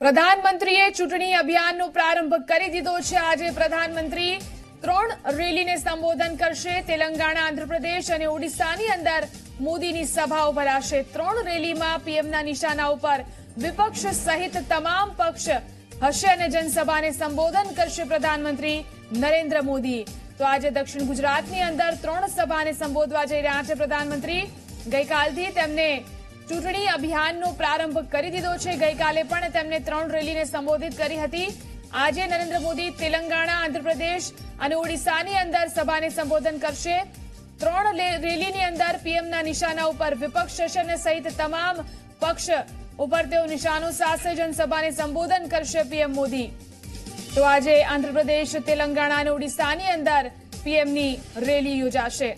પ્રધાનમંત્રીએ ચૂંટણી અભિયાનનો પ્રારંભ કરી દીધો છે. આજે પ્રધાનમંત્રી ત્રણ રેલીને સંબોધન કરશે. તેલંગાણા, આંધ્રપ્રદેશ અને ઓડિશાની અંદર મોદીની સભાઓ ભરાશે. ત્રણ રેલીમાં પીએમના નિશાના ઉપર વિપક્ષ સહિત તમામ પક્ષ હશે અને જનસભાને સંબોધન કરશે પ્રધાનમંત્રી નરેન્દ્ર મોદી. તો આજે દક્ષિણ ગુજરાતની અંદર ત્રણ સભાને સંબોધવા જઈ રહ્યા છે પ્રધાનમંત્રી. ગઈકાલથી તેમને ચૂંટણી અભિયાનનો પ્રારંભ કરી દીધો છે. ગઈકાલે પણ તેમણે ત્રણ રેલીને સંબોધિત કરી હતી. આજે નરેન્દ્ર મોદી તેલંગાણા, આંધ્રપ્રદેશ અને ઓડિશાની અંદર સભાને સંબોધન કરશે. ત્રણ રેલીની અંદર પીએમના નિશાના ઉપર વિપક્ષ શાસન સહિત તમામ પક્ષ ઉપર તેઓ નિશાનો સાથે જનસભાને સંબોધન કરશે પીએમ મોદી. તો આજે આંધ્રપ્રદેશ, તેલંગાણા અને ઓડિશાની અંદર પીએમની રેલી યોજાશે.